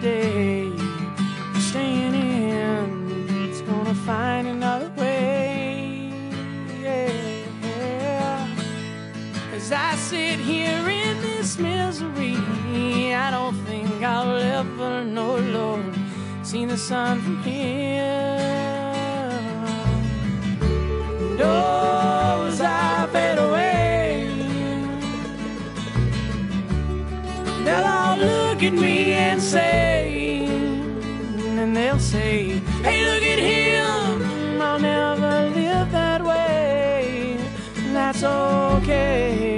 day. Staying in, it's gonna find another way. Yeah. As I sit here in this misery, I don't think I'll ever know, Lord, see the sun from here. Those look at me and say, and they'll say, Hey, look at him. I'll never live that way. That's okay.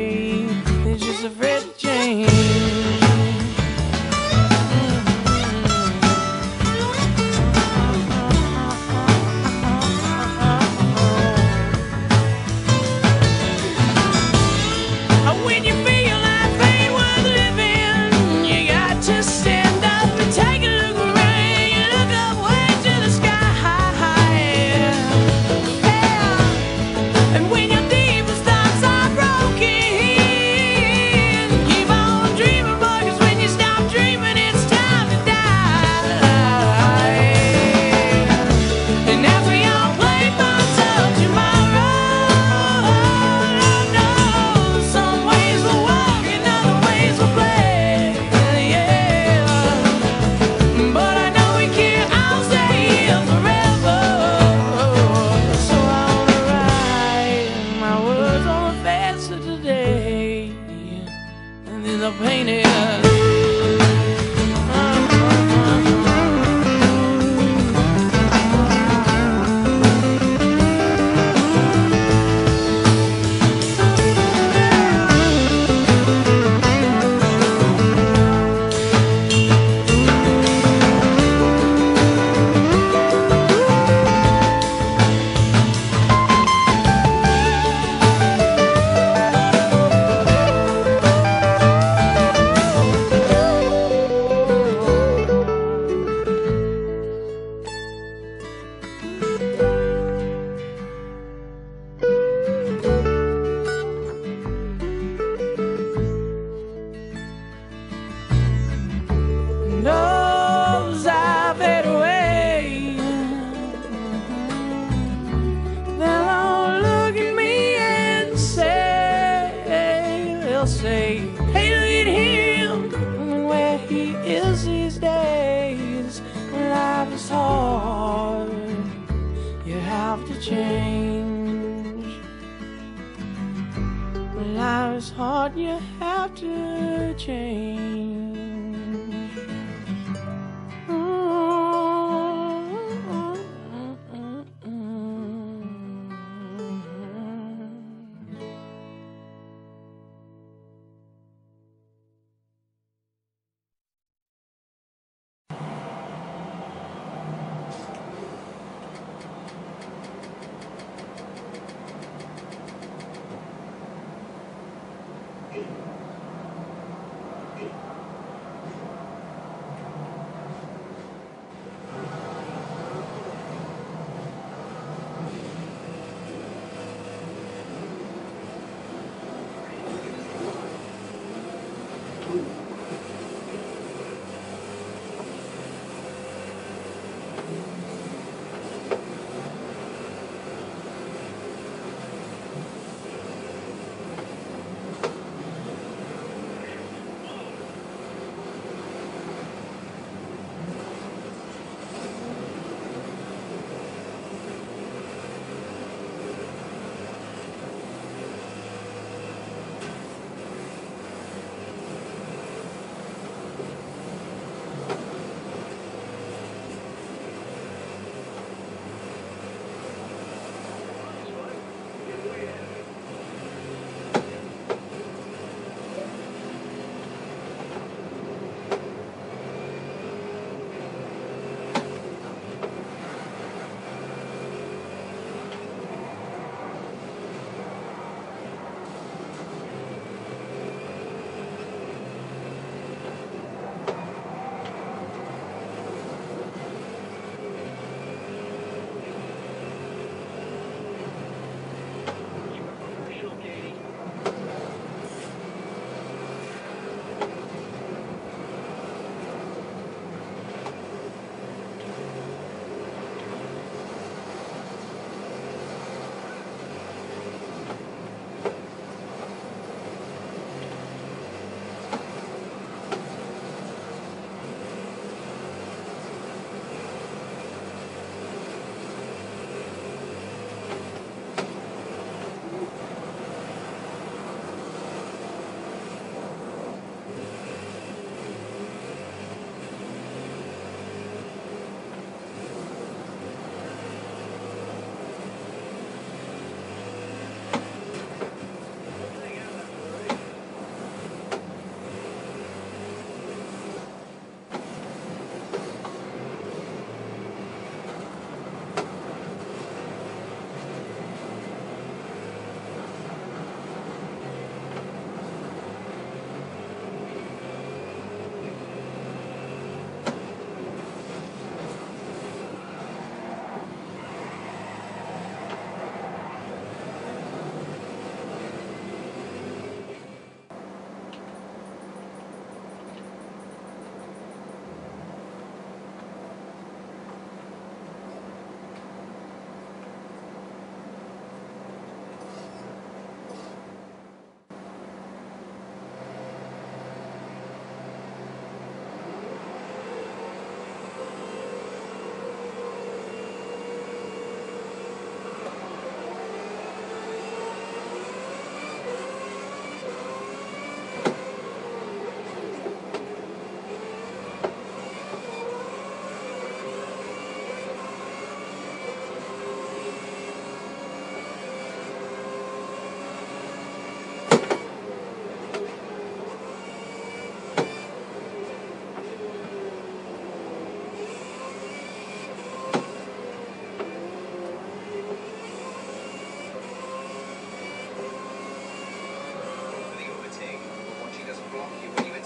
They'll say, hey, look at him and where he is these days. Life is hard, you have to change. Life is hard, you have to change.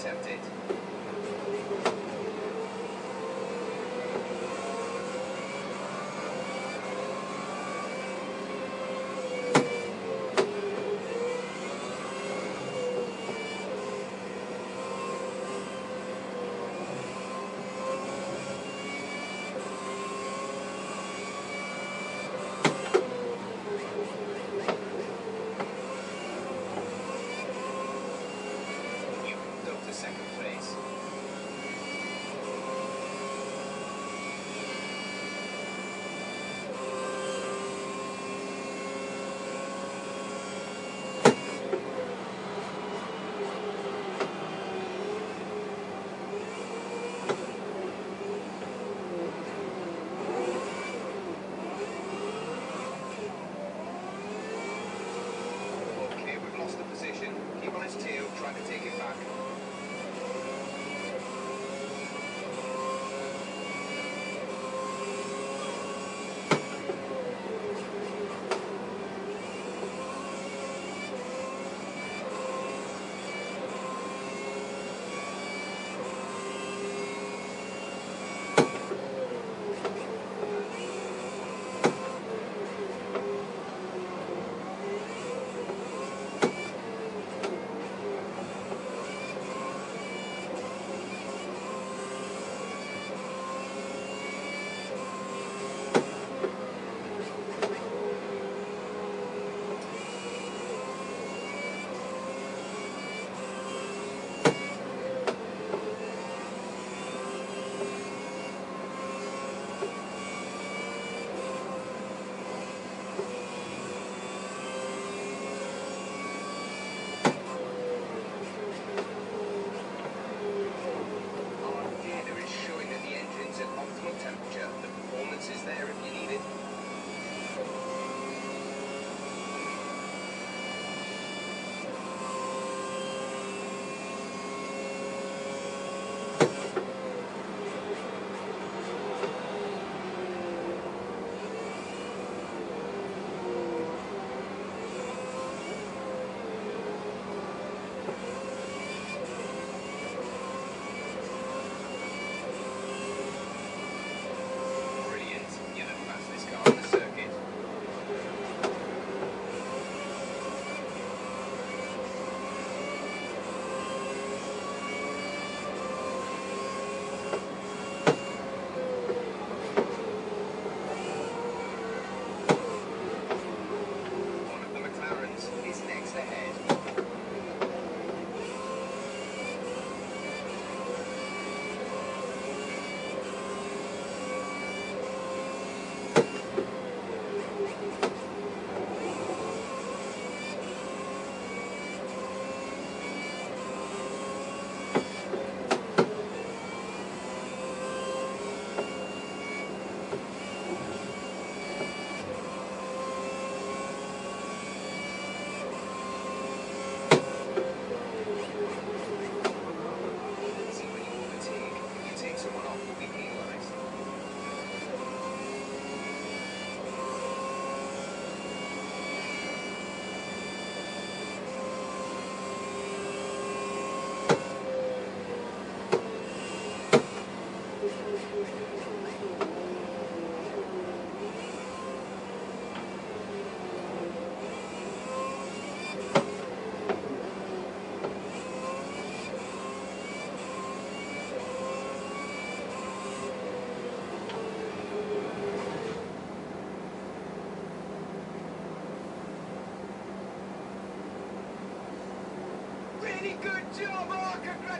attempt.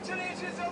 Congratulations